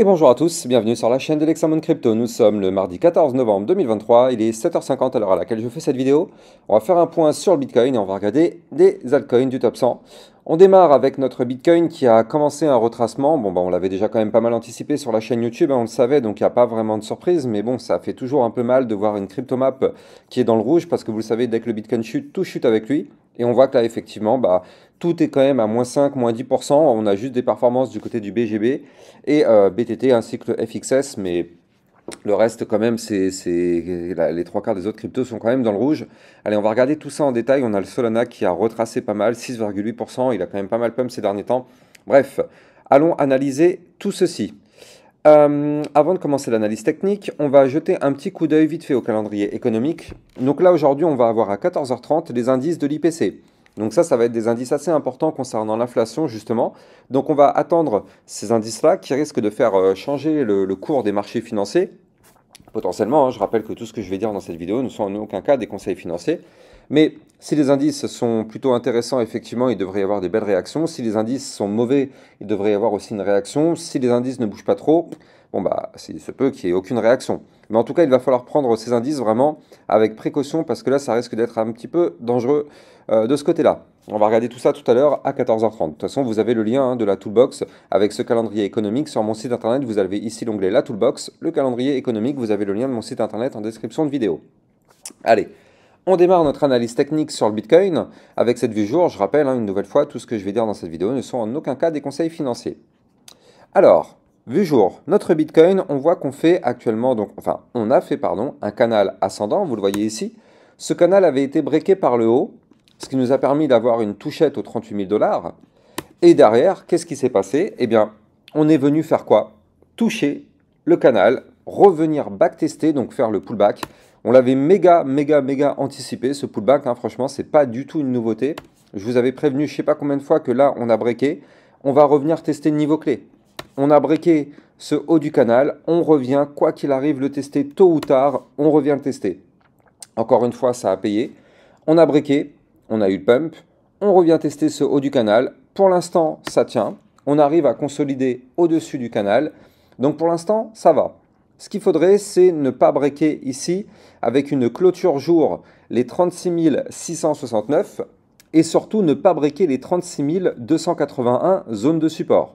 Et bonjour à tous, bienvenue sur la chaîne de l'Examon Crypto. Nous sommes le mardi 14 novembre 2023, il est 7h50 à l'heure à laquelle je fais cette vidéo. On va faire un point sur le Bitcoin et on va regarder des altcoins du top 100. On démarre avec notre Bitcoin qui a commencé un retracement. Bon, bah, on l'avait déjà quand même pas mal anticipé sur la chaîne YouTube, hein, on le savait, donc il n'y a pas vraiment de surprise. Mais bon, ça fait toujours un peu mal de voir une cryptomap qui est dans le rouge parce que vous le savez, dès que le Bitcoin chute, tout chute avec lui. Et on voit que là, effectivement, bah, tout est quand même à moins 5, moins 10%. On a juste des performances du côté du BGB et euh, BTT ainsi que le FXS, mais le reste, quand même, c'est les trois quarts des autres cryptos sont quand même dans le rouge. Allez, on va regarder tout ça en détail. On a le Solana qui a retracé pas mal, 6,8%. Il a quand même pas mal pump ces derniers temps. Bref, allons analyser tout ceci. Euh, avant de commencer l'analyse technique, on va jeter un petit coup d'œil vite fait au calendrier économique. Donc là, aujourd'hui, on va avoir à 14h30 les indices de l'IPC. Donc ça, ça va être des indices assez importants concernant l'inflation, justement. Donc on va attendre ces indices-là qui risquent de faire euh, changer le, cours des marchés financiers. Potentiellement, hein, je rappelle que tout ce que je vais dire dans cette vidéo ne sont en aucun cas des conseils financiers. Mais si les indices sont plutôt intéressants, effectivement, il devrait y avoir des belles réactions. Si les indices sont mauvais, il devrait y avoir aussi une réaction. Si les indices ne bougent pas trop, bon bah, il se peut qu'il n'y ait aucune réaction. Mais en tout cas, il va falloir prendre ces indices vraiment avec précaution parce que là, ça risque d'être un petit peu dangereux euh, de ce côté-là. On va regarder tout ça tout à l'heure à 14h30. De toute façon, vous avez le lien hein, de la toolbox avec ce calendrier économique sur mon site internet. Vous avez ici l'onglet La toolbox, le calendrier économique. Vous avez le lien de mon site internet en description de vidéo. Allez, on démarre notre analyse technique sur le Bitcoin avec cette vue jour. Je rappelle hein, une nouvelle fois, tout ce que je vais dire dans cette vidéo ne sont en aucun cas des conseils financiers. Alors, vue jour, notre Bitcoin, on voit qu'on fait actuellement, donc, enfin, on a fait, pardon, un canal ascendant, vous le voyez ici. Ce canal avait été breaké par le haut, ce qui nous a permis d'avoir une touchette aux 38 000 dollars. Et derrière, qu'est-ce qui s'est passé? Eh bien, on est venu faire quoi? Toucher le canal, revenir backtester, donc faire le pullback, on l'avait méga, méga, méga anticipé, ce pullback. Hein, franchement, c'est pas du tout une nouveauté. Je vous avais prévenu, je sais pas combien de fois, que là, on a breaké. On va revenir tester le niveau clé. On a breaké ce haut du canal. On revient, quoi qu'il arrive, le tester tôt ou tard. On revient le tester. Encore une fois, ça a payé. On a breaké. On a eu le pump. On revient tester ce haut du canal. Pour l'instant, ça tient. On arrive à consolider au-dessus du canal. Donc pour l'instant, ça va. Ce qu'il faudrait, c'est ne pas breaker ici avec une clôture jour les 36 669 et surtout ne pas breaker les 36 281 zones de support.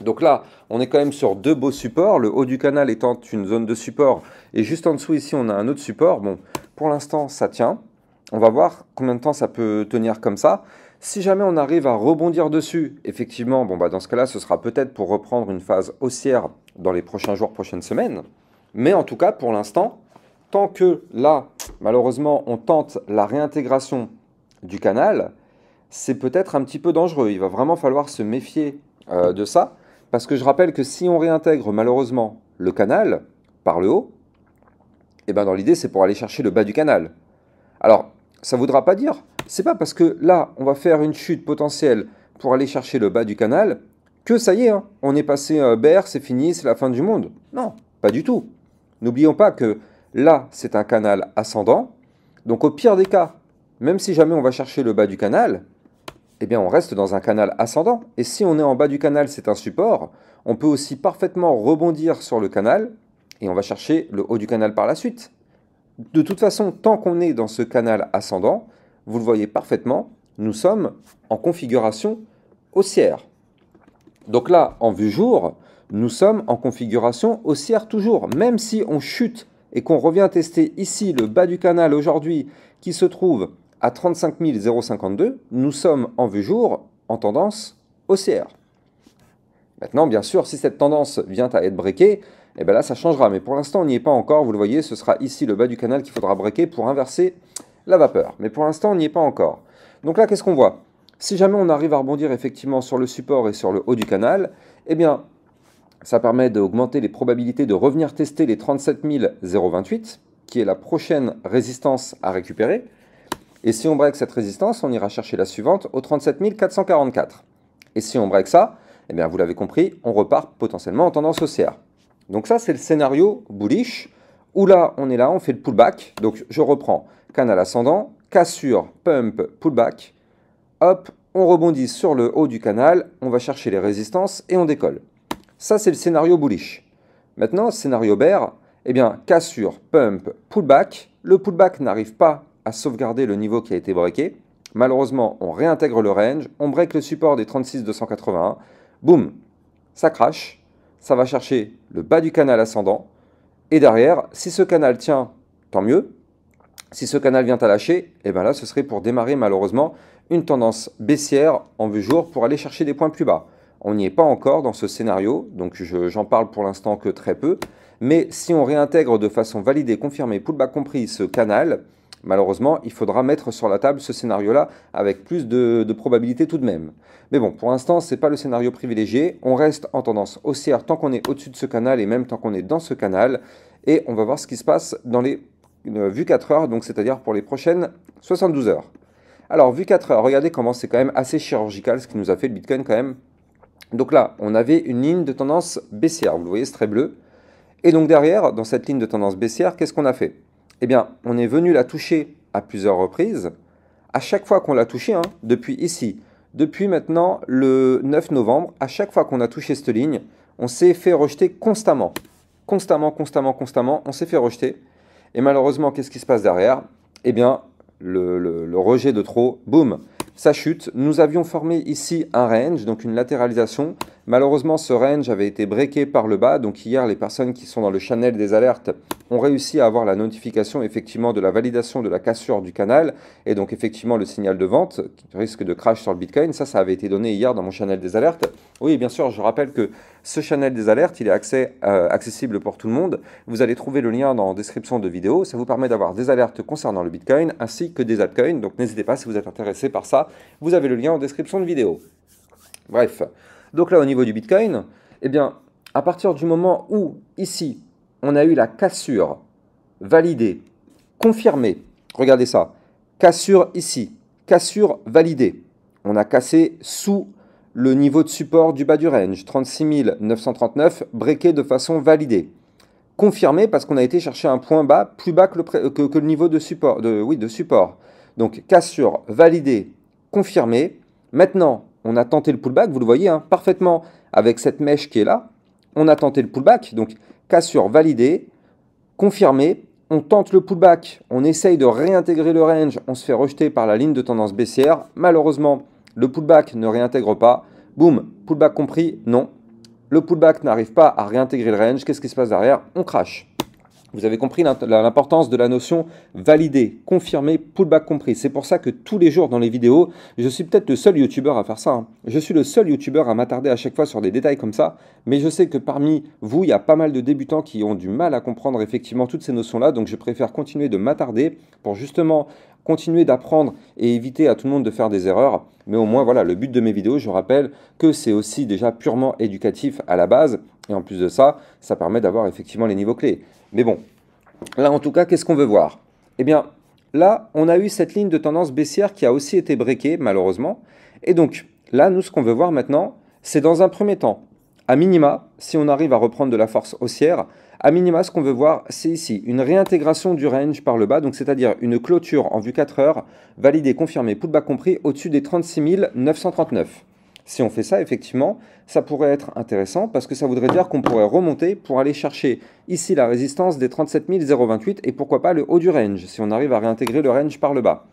Donc là, on est quand même sur deux beaux supports, le haut du canal étant une zone de support et juste en dessous ici on a un autre support. Bon, pour l'instant ça tient. On va voir combien de temps ça peut tenir comme ça. Si jamais on arrive à rebondir dessus, effectivement, bon bah dans ce cas-là, ce sera peut-être pour reprendre une phase haussière dans les prochains jours, prochaines semaines. Mais en tout cas, pour l'instant, tant que là, malheureusement, on tente la réintégration du canal, c'est peut-être un petit peu dangereux. Il va vraiment falloir se méfier euh, de ça. Parce que je rappelle que si on réintègre malheureusement le canal par le haut, eh ben dans l'idée, c'est pour aller chercher le bas du canal. Alors, ça ne voudra pas dire c'est pas parce que là, on va faire une chute potentielle pour aller chercher le bas du canal que ça y est, hein, on est passé euh, BR, c'est fini, c'est la fin du monde. Non, pas du tout. N'oublions pas que là, c'est un canal ascendant. Donc au pire des cas, même si jamais on va chercher le bas du canal, eh bien on reste dans un canal ascendant. Et si on est en bas du canal, c'est un support, on peut aussi parfaitement rebondir sur le canal et on va chercher le haut du canal par la suite. De toute façon, tant qu'on est dans ce canal ascendant, vous le voyez parfaitement, nous sommes en configuration haussière. Donc là, en vue jour, nous sommes en configuration haussière toujours. Même si on chute et qu'on revient tester ici le bas du canal aujourd'hui qui se trouve à 35 052, nous sommes en vue jour en tendance haussière. Maintenant, bien sûr, si cette tendance vient à être breakée, eh bien là, ça changera. Mais pour l'instant, on n'y est pas encore. Vous le voyez, ce sera ici le bas du canal qu'il faudra breaker pour inverser la vapeur. Mais pour l'instant, on n'y est pas encore. Donc là, qu'est-ce qu'on voit? Si jamais on arrive à rebondir effectivement sur le support et sur le haut du canal, eh bien, ça permet d'augmenter les probabilités de revenir tester les 37 028, qui est la prochaine résistance à récupérer. Et si on break cette résistance, on ira chercher la suivante au 37 444. Et si on break ça, eh bien, vous l'avez compris, on repart potentiellement en tendance haussière. Donc ça, c'est le scénario bullish, où là, on est là, on fait le pullback. Donc je reprends canal ascendant, cassure, pump, pullback. Hop, on rebondit sur le haut du canal, on va chercher les résistances et on décolle. Ça, c'est le scénario bullish. Maintenant, scénario bear, eh bien, cassure, pump, pullback. Le pullback n'arrive pas à sauvegarder le niveau qui a été breaké. Malheureusement, on réintègre le range, on break le support des 36,281. Boum, ça crache. Ça va chercher le bas du canal ascendant. Et derrière, si ce canal tient, tant mieux. Si ce canal vient à lâcher, eh bien là, ce serait pour démarrer malheureusement une tendance baissière en vue jour pour aller chercher des points plus bas. On n'y est pas encore dans ce scénario, donc j'en parle pour l'instant que très peu. Mais si on réintègre de façon validée, confirmée, pullback compris, ce canal, malheureusement, il faudra mettre sur la table ce scénario-là avec plus de, probabilité tout de même. Mais bon, pour l'instant, ce n'est pas le scénario privilégié. On reste en tendance haussière tant qu'on est au-dessus de ce canal et même tant qu'on est dans ce canal. Et on va voir ce qui se passe dans les euh, vues 4 heures, donc c'est-à-dire pour les prochaines 72 heures. Alors, vu 4 heures, regardez comment c'est quand même assez chirurgical ce qui nous a fait le Bitcoin quand même. Donc là, on avait une ligne de tendance baissière, vous le voyez, c'est très bleu. Et donc derrière, dans cette ligne de tendance baissière, qu'est-ce qu'on a fait? Eh bien, on est venu la toucher à plusieurs reprises. À chaque fois qu'on l'a touché, hein, depuis ici, depuis maintenant le 9 novembre, à chaque fois qu'on a touché cette ligne, on s'est fait rejeter constamment. Constamment, constamment, constamment, on s'est fait rejeter. Et malheureusement, qu'est-ce qui se passe derrière? Eh bien, le, rejet de trop, boum, ça chute. Nous avions formé ici un range, donc une latéralisation. Malheureusement, ce range avait été breaké par le bas. Donc hier, les personnes qui sont dans le channel des alertes ont réussi à avoir la notification effectivement de la validation de la cassure du canal et donc effectivement le signal de vente qui risque de crash sur le Bitcoin. Ça, ça avait été donné hier dans mon channel des alertes. Oui, bien sûr, je rappelle que ce channel des alertes, il est accès, euh, accessible pour tout le monde. Vous allez trouver le lien dans la description de vidéo. Ça vous permet d'avoir des alertes concernant le Bitcoin ainsi que des altcoins. Donc n'hésitez pas si vous êtes intéressé par ça. Vous avez le lien en description de vidéo. Bref, donc là au niveau du Bitcoin, eh bien, à partir du moment où ici on a eu la cassure validée, confirmée. Regardez ça. Cassure ici. Cassure validée. On a cassé sous le niveau de support du bas du range, 36 939, breaké de façon validée. Confirmé parce qu'on a été chercher un point bas plus bas que le, niveau de support, de, oui, de support. Donc cassure validée, confirmée. Maintenant, on a tenté le pullback, vous le voyez hein, parfaitement avec cette mèche qui est là. On a tenté le pullback, donc cassure validée, confirmée, on tente le pullback, on essaye de réintégrer le range, on se fait rejeter par la ligne de tendance baissière. Malheureusement, le pullback ne réintègre pas. Boum, pullback compris, non. Le pullback n'arrive pas à réintégrer le range. Qu'est-ce qui se passe derrière? On crash. Vous avez compris l'importance de la notion validée, confirmée, pullback compris. C'est pour ça que tous les jours dans les vidéos, je suis peut-être le seul youtubeur à faire ça. Hein. Je suis le seul youtubeur à m'attarder à chaque fois sur des détails comme ça. Mais je sais que parmi vous, il y a pas mal de débutants qui ont du mal à comprendre effectivement toutes ces notions-là. Donc je préfère continuer de m'attarder pour justement continuer d'apprendre et éviter à tout le monde de faire des erreurs. Mais au moins, voilà, le but de mes vidéos, je rappelle que c'est aussi déjà purement éducatif à la base. Et en plus de ça, ça permet d'avoir effectivement les niveaux clés. Mais bon, là en tout cas, qu'est-ce qu'on veut voir? Eh bien, là, on a eu cette ligne de tendance baissière qui a aussi été breakée, malheureusement. Et donc, là, nous, ce qu'on veut voir maintenant, c'est dans un premier temps, à minima, si on arrive à reprendre de la force haussière, à minima, ce qu'on veut voir, c'est ici une réintégration du range par le bas, donc c'est-à-dire une clôture en vue 4 heures, validée, confirmée, bas compris, au-dessus des 36 939. Si on fait ça, effectivement, ça pourrait être intéressant parce que ça voudrait dire qu'on pourrait remonter pour aller chercher ici la résistance des 37 028 et pourquoi pas le haut du range si on arrive à réintégrer le range par le bas.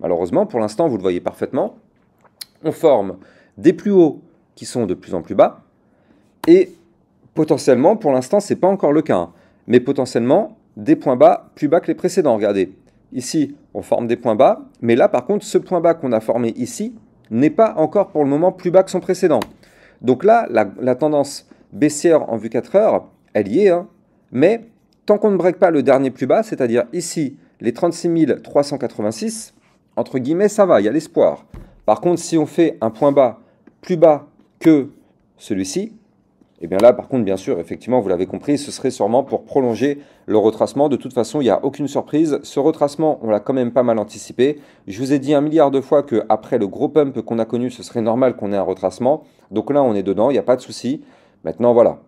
Malheureusement, pour l'instant, vous le voyez parfaitement, on forme des plus hauts qui sont de plus en plus bas et potentiellement, pour l'instant, ce n'est pas encore le cas, hein, mais potentiellement des points bas plus bas que les précédents. Regardez, ici, on forme des points bas, mais là, par contre, ce point bas qu'on a formé ici, n'est pas encore pour le moment plus bas que son précédent. Donc là, la, tendance baissière en vue 4 heures, elle y est, hein. mais tant qu'on ne break pas le dernier plus bas, c'est-à-dire ici les 36 386, entre guillemets, ça va, il y a l'espoir. Par contre, si on fait un point bas plus bas que celui-ci, et eh bien là, par contre, bien sûr, effectivement, vous l'avez compris, ce serait sûrement pour prolonger le retracement. De toute façon, il n'y a aucune surprise. Ce retracement, on l'a quand même pas mal anticipé. Je vous ai dit un milliard de fois qu'après le gros pump qu'on a connu, ce serait normal qu'on ait un retracement. Donc là, on est dedans, il n'y a pas de souci. Maintenant, voilà.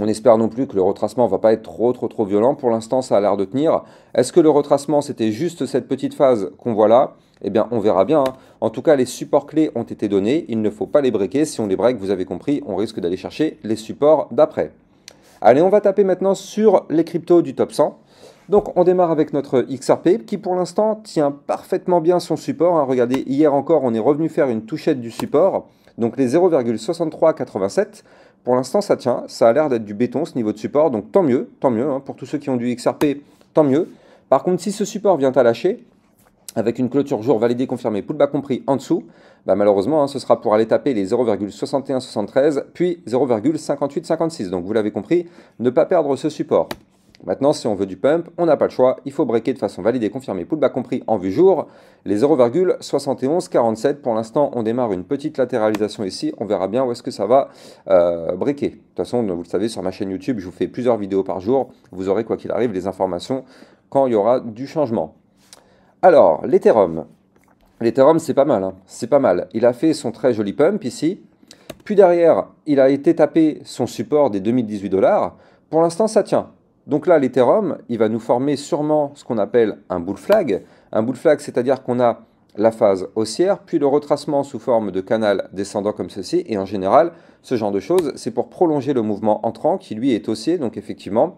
On espère non plus que le retracement ne va pas être trop trop trop violent. Pour l'instant, ça a l'air de tenir. Est-ce que le retracement, c'était juste cette petite phase qu'on voit là? Eh bien, on verra bien. Hein. En tout cas, les supports clés ont été donnés. Il ne faut pas les breaker. Si on les break, vous avez compris, on risque d'aller chercher les supports d'après. Allez, on va taper maintenant sur les cryptos du top 100. Donc on démarre avec notre XRP qui pour l'instant tient parfaitement bien son support. Hein. Regardez, hier encore on est revenu faire une touchette du support. Donc les 0,6387, pour l'instant ça tient, ça a l'air d'être du béton ce niveau de support, donc tant mieux, tant mieux, hein. pour tous ceux qui ont du XRP, tant mieux. Par contre si ce support vient à lâcher, avec une clôture jour validée, confirmée, pullback compris en dessous, bah malheureusement, hein, ce sera pour aller taper les 0,6173, puis 0,5856. Donc vous l'avez compris, ne pas perdre ce support. Maintenant, si on veut du pump, on n'a pas le choix. Il faut breaker de façon validée, confirmée, pullback compris en vue jour. Les 0,7147. Pour l'instant, on démarre une petite latéralisation ici. On verra bien où est-ce que ça va euh, breaker. De toute façon, vous le savez, sur ma chaîne YouTube, je vous fais plusieurs vidéos par jour. Vous aurez, quoi qu'il arrive, les informations quand il y aura du changement. Alors, l'Ethereum. L'Ethereum, c'est pas mal. Hein. C'est pas mal. Il a fait son très joli pump ici. Puis derrière, il a été tapé son support des 2018 dollars. Pour l'instant, ça tient. Donc là, l'Ethereum, il va nous former sûrement ce qu'on appelle un bull flag. Un bull flag, c'est-à-dire qu'on a la phase haussière, puis le retracement sous forme de canal descendant comme ceci. Et en général, ce genre de choses, c'est pour prolonger le mouvement entrant qui, lui, est haussier. Donc effectivement,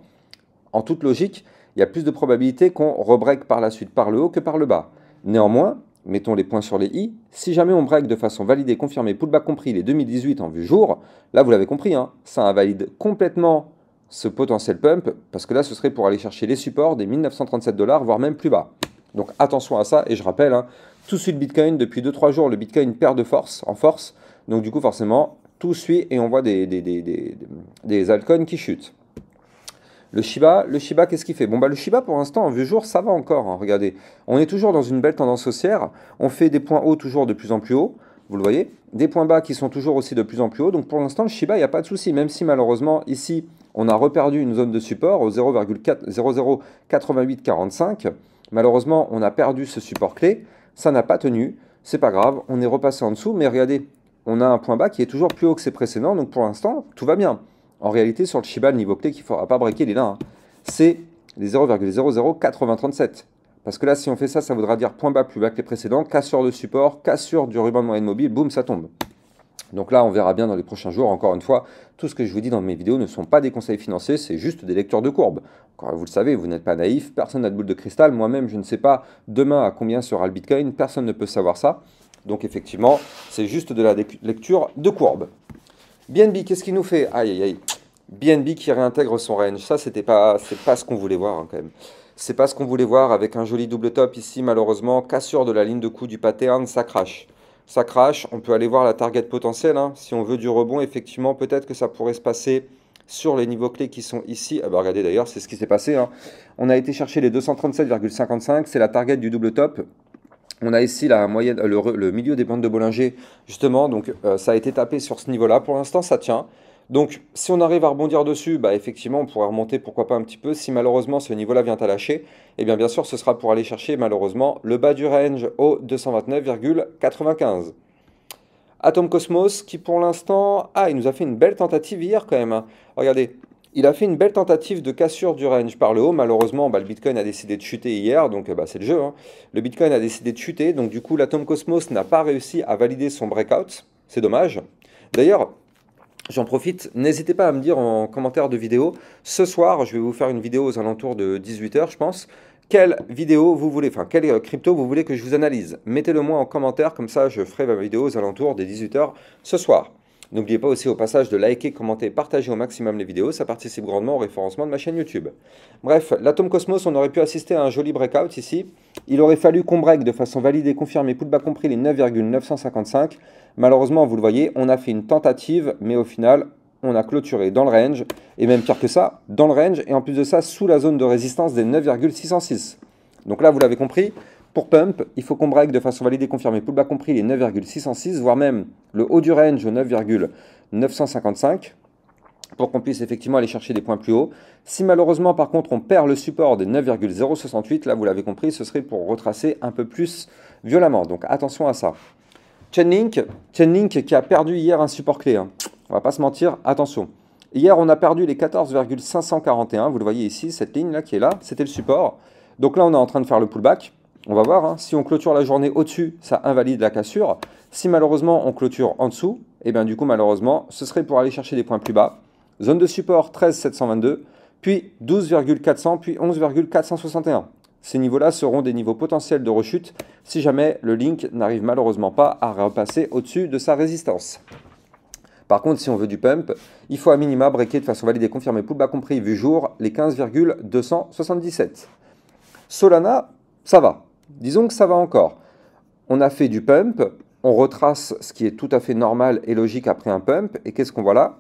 en toute logique, il y a plus de probabilité qu'on rebreak par la suite par le haut que par le bas. Néanmoins, mettons les points sur les i, si jamais on break de façon validée, confirmée, pullback compris les 2018 en vue jour, là vous l'avez compris, hein, ça invalide complètement ce potentiel pump, parce que là, ce serait pour aller chercher les supports des 1937 dollars, voire même plus bas. Donc attention à ça, et je rappelle, hein, tout suit le Bitcoin, depuis 2-3 jours, le Bitcoin perd de force, en force, donc du coup, forcément, tout suit et on voit des, des, des, qui chutent. Le Shiba, le Shiba, qu'est-ce qu'il fait? Bon, bah, le Shiba, pour l'instant, en vieux jour, ça va encore. Hein, regardez, on est toujours dans une belle tendance haussière. On fait des points hauts toujours de plus en plus hauts. Vous le voyez Des points bas qui sont toujours aussi de plus en plus hauts. Donc, pour l'instant, le Shiba, il n'y a pas de souci. Même si, malheureusement, ici, on a reperdu une zone de support au 0,008845. Malheureusement, on a perdu ce support clé. Ça n'a pas tenu. C'est pas grave. On est repassé en dessous. Mais regardez, on a un point bas qui est toujours plus haut que ses précédents. Donc pour l'instant, tout va bien. En réalité, sur le Shiba, le niveau clé qu'il ne faudra pas breaker, il est là. Hein. C'est les 0,008037. Parce que là, si on fait ça, ça voudra dire point bas plus bas que les précédents, cassure de support, cassure du ruban de moyenne mobile, boum, ça tombe. Donc là, on verra bien dans les prochains jours. Encore une fois, tout ce que je vous dis dans mes vidéos ne sont pas des conseils financiers, c'est juste des lectures de courbes. vous le savez, vous n'êtes pas naïf, personne n'a de boule de cristal. Moi-même, je ne sais pas demain à combien sera le Bitcoin, personne ne peut savoir ça. Donc effectivement, c'est juste de la lecture de courbes. BNB, qu'est-ce qu'il nous fait? Aïe, aïe, aïe. BNB qui réintègre son range. Ça, c'était pas, c'est pas ce qu'on voulait voir hein, quand même. C'est pas ce qu'on voulait voir avec un joli double top ici, malheureusement. Cassure de la ligne de coup du pattern, ça crache ça crache. On peut aller voir la target potentielle. Hein. Si on veut du rebond, effectivement, peut-être que ça pourrait se passer sur les niveaux clés qui sont ici. Ah bah regardez d'ailleurs, c'est ce qui s'est passé. Hein. On a été chercher les 237,55, c'est la target du double top. On a ici la moyenne, le, milieu des bandes de Bollinger, justement, donc euh, ça a été tapé sur ce niveau-là. Pour l'instant, ça tient. Donc, si on arrive à rebondir dessus, bah, effectivement, on pourrait remonter, pourquoi pas un petit peu. Si malheureusement ce niveau-là vient à lâcher, eh bien, bien sûr, ce sera pour aller chercher, malheureusement, le bas du range au 229,95. Atom Cosmos, qui pour l'instant... Ah, il nous a fait une belle tentative hier quand même. Hein. Regardez, il a fait une belle tentative de cassure du range par le haut. Malheureusement, bah, le Bitcoin a décidé de chuter hier, donc bah, c'est le jeu. Hein. Le Bitcoin a décidé de chuter, donc du coup, l'Atom Cosmos n'a pas réussi à valider son breakout. C'est dommage. D'ailleurs, J'en profite, n'hésitez pas à me dire en commentaire de vidéo, ce soir je vais vous faire une vidéo aux alentours de 18h je pense, quelle vidéo vous voulez, enfin quelle euh, crypto vous voulez que je vous analyse? Mettez-le moi en commentaire, comme ça je ferai ma vidéo aux alentours des 18h ce soir. N'oubliez pas aussi au passage de liker, commenter, partager au maximum les vidéos, ça participe grandement au référencement de ma chaîne YouTube. Bref, l'Atom Cosmos, on aurait pu assister à un joli breakout ici. Il aurait fallu qu'on break de façon validée, confirmée, bas compris les 9,955. Malheureusement, vous le voyez, on a fait une tentative, mais au final, on a clôturé dans le range, et même pire que ça, dans le range, et en plus de ça, sous la zone de résistance des 9,606. Donc là, vous l'avez compris, pour pump, il faut qu'on break de façon validée, confirmée, bas compris les 9,606, voire même le haut du range au 9,955 pour qu'on puisse effectivement aller chercher des points plus hauts. Si malheureusement par contre on perd le support des 9,068, là vous l'avez compris, ce serait pour retracer un peu plus violemment. Donc attention à ça. Chainlink, Chainlink qui a perdu hier un support clé. Hein. On va pas se mentir, attention. Hier, on a perdu les 14,541. Vous le voyez ici, cette ligne-là qui est là, c'était le support. Donc là, on est en train de faire le pullback. On va voir, hein. si on clôture la journée au-dessus, ça invalide la cassure. Si malheureusement on clôture en dessous, et eh bien du coup malheureusement, ce serait pour aller chercher des points plus bas. Zone de support 13,722, puis 12,400, puis 11,461. Ces niveaux-là seront des niveaux potentiels de rechute si jamais le link n'arrive malheureusement pas à repasser au-dessus de sa résistance. Par contre, si on veut du pump, il faut à minima breaker de façon validée confirmée pullback compris vu jour les 15,277. Solana, ça va. Disons que ça va encore. On a fait du pump, on retrace ce qui est tout à fait normal et logique après un pump, et qu'est-ce qu'on voit là?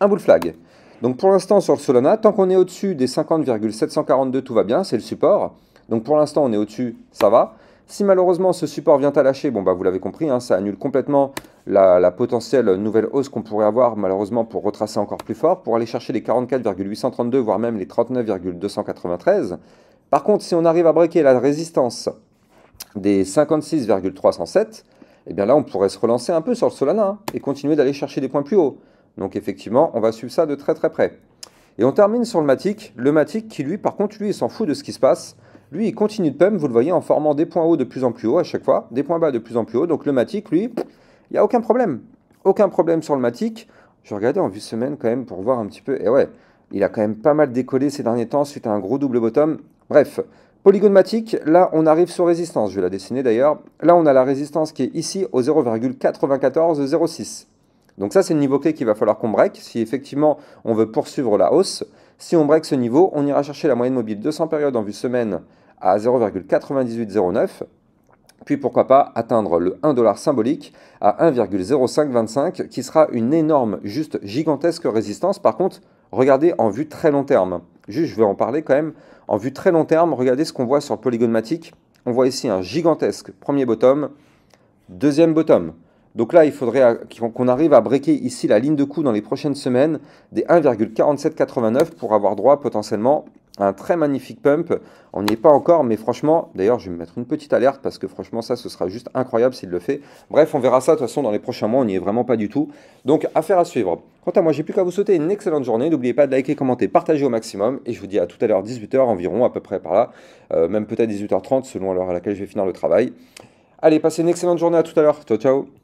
Un bull flag. Donc pour l'instant sur le Solana, tant qu'on est au-dessus des 50,742, tout va bien, c'est le support. Donc pour l'instant on est au-dessus, ça va. Si malheureusement ce support vient à lâcher, bon bah vous l'avez compris, hein, ça annule complètement la, potentielle nouvelle hausse qu'on pourrait avoir malheureusement pour retracer encore plus fort, pour aller chercher les 44,832 voire même les 39,293. Par contre, si on arrive à breaker la résistance des 56,307, eh bien là, on pourrait se relancer un peu sur le Solana hein, et continuer d'aller chercher des points plus hauts. Donc effectivement, on va suivre ça de très très près. Et on termine sur le Matic. Le Matic qui, lui, par contre, lui, il s'en fout de ce qui se passe. Lui, il continue de pump, vous le voyez, en formant des points hauts de plus en plus haut à chaque fois, des points bas de plus en plus haut. Donc le Matic, lui, il n'y a aucun problème. Aucun problème sur le Matic. Je regardais en vue semaine quand même pour voir un petit peu. Et ouais, il a quand même pas mal décollé ces derniers temps suite à un gros double bottom. Bref, Polygonmatique, là on arrive sur résistance, je vais la dessiner d'ailleurs. Là on a la résistance qui est ici au 0,9406. Donc ça c'est le niveau clé qu'il va falloir qu'on break si effectivement on veut poursuivre la hausse. Si on break ce niveau, on ira chercher la moyenne mobile 200 périodes en vue semaine à 0,9809. Puis pourquoi pas atteindre le 1$ symbolique à 1,0525 qui sera une énorme, juste gigantesque résistance. Par contre, regardez en vue très long terme. Juste, je vais en parler quand même. En vue très long terme, regardez ce qu'on voit sur le polygonmatique. On voit ici un gigantesque premier bottom, deuxième bottom. Donc là, il faudrait qu'on arrive à breaker ici la ligne de coup dans les prochaines semaines des 1,4789 pour avoir droit potentiellement un très magnifique pump. On n'y est pas encore, mais franchement, d'ailleurs, je vais me mettre une petite alerte parce que franchement, ça, ce sera juste incroyable s'il le fait. Bref, on verra ça de toute façon dans les prochains mois, on n'y est vraiment pas du tout. Donc, affaire à suivre. Quant à moi, j'ai plus qu'à vous souhaiter une excellente journée. N'oubliez pas de liker, commenter, partager au maximum. Et je vous dis à tout à l'heure, 18h environ, à peu près par là. Euh, même peut-être 18h30 selon l'heure à laquelle je vais finir le travail. Allez, passez une excellente journée, à tout à l'heure. Ciao, ciao